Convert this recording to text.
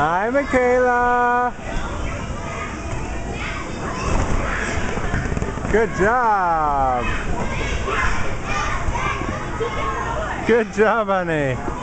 Hi, Michaela. Good job. Good job, honey.